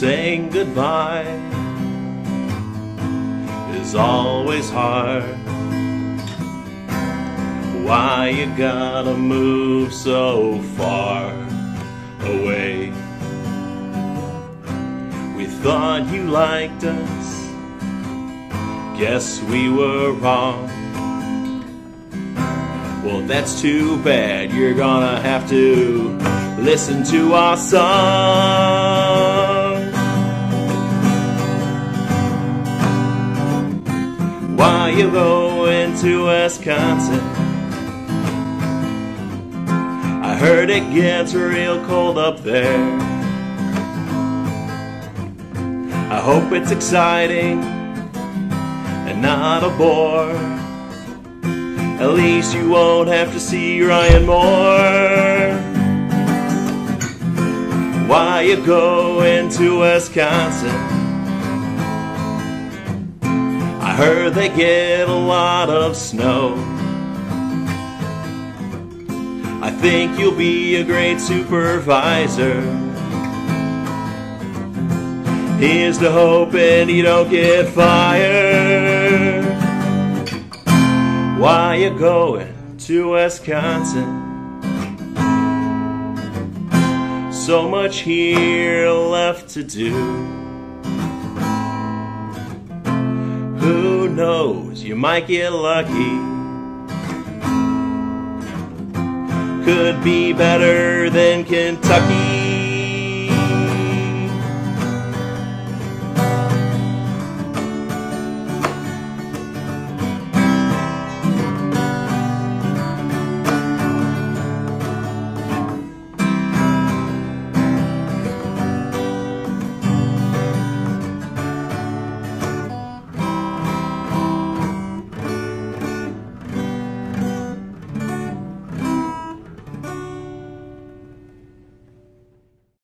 saying goodbye is always hard. Why you gotta move so far away? We thought you liked us, guess we were wrong. Well, that's too bad. You're gonna have to listen to our song. Why you going to Wisconsin? I heard it gets real cold up there. I hope it's exciting and not a bore. At least you won't have to see Ryan Moore. Why you going to Wisconsin? I heard they get a lot of snow. I think you'll be a great supervisor. Here's to hoping you don't get fired. Why you going to Wisconsin? So much here left to do. Knows, you might get lucky. Could be better than Kentucky.